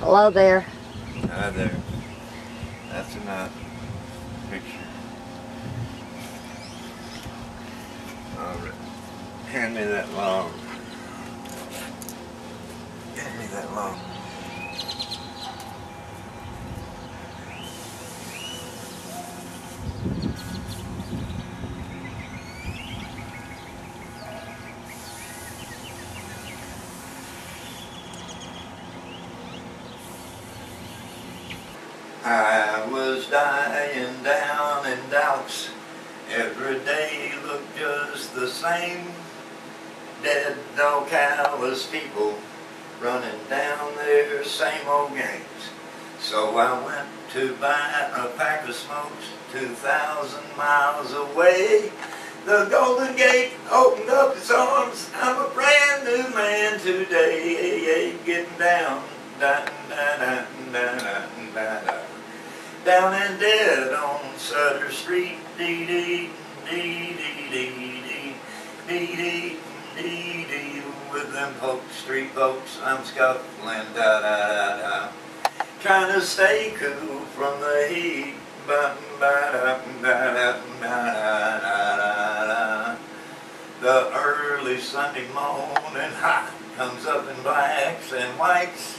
Hello there. Hi there. That's a nice Picture. All right. Hand me that log. Hand me that log. I was dying down in Dallas. Every day looked just the same. Dead, no callous people running down their same old games. So I went to buy a pack of smokes 2,000 miles away. The Golden Gate opened up its arms. I'm a brand new man today. Getting down, da, da, da, da down and dead on Sutter Street. Dee dee, dee dee dee dee, dee dee, dee dee. With them folks, street folks, I'm scuffling, da da da da. Trying to stay cool from the heat. Ba ba da da da da da da da. The early Sunday morning hot comes up in blacks and whites.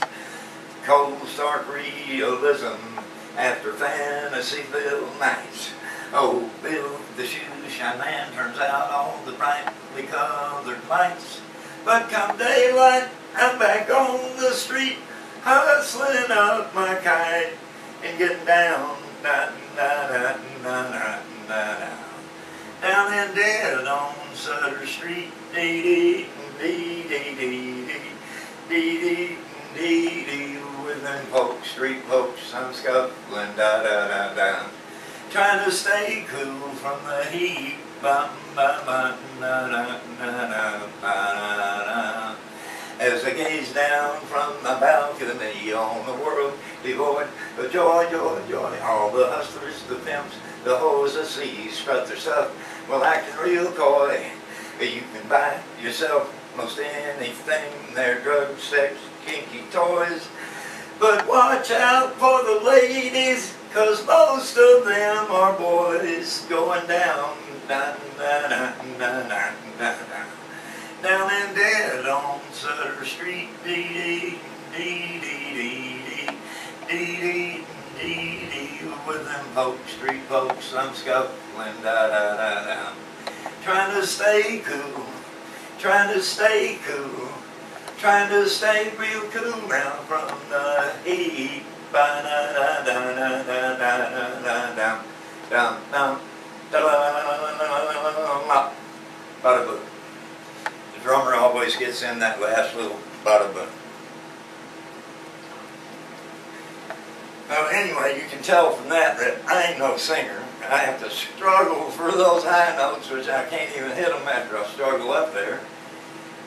Cold stark realism after fantasy-filled nights. Oh, Bill, the shoe shine man turns out all the brightly colored lights. But come daylight, I'm back on the street, hustling up my kite and getting down, da, da, da, da, da, da. Down and dead on Sutter Street, dee dee scuffling da da da da. Trying to stay cool from the heat, ba ba ba da da da da da da. As I gaze down from my balcony on the world devoid of joy, joy, joy, all the hustlers, the pimps, the hoes I see strut their stuff, well acting real coy. You can buy yourself most anything, their drugs, sex, kinky toys. But watch out for the ladies, cause most of them are boys going down, down, down, down, down, down, down, down and dead on Sutter Street, dee dee, dee dee dee dee, dee dee dee dee, with them folks, street folks, I'm scuffling, da da da da, trying to stay cool, trying to stay cool. Trying to stay real cool now from the heat. Ba da da da da da da da da da da da da da da Bada boom. The drummer always gets in that last little bada boom. Well, anyway, you can tell from that that I ain't no singer. I have to struggle for those high notes, which I can't even hit them after I struggle up there.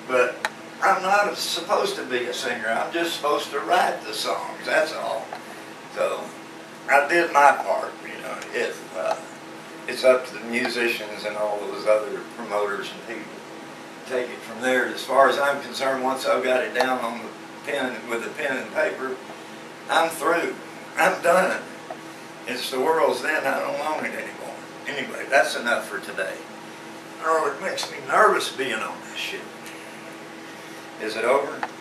But I'm not supposed to be a singer. I'm just supposed to write the songs. That's all. So I did my part. You know, if uh, it's up to the musicians and all those other promoters and people take it from there. As far as I'm concerned, once I've got it down on the pen with the pen and paper, I'm through. I'm done. It's the world's then. I don't want it anymore. Anyway, that's enough for today. Oh, it makes me nervous being on this shit. Is it over?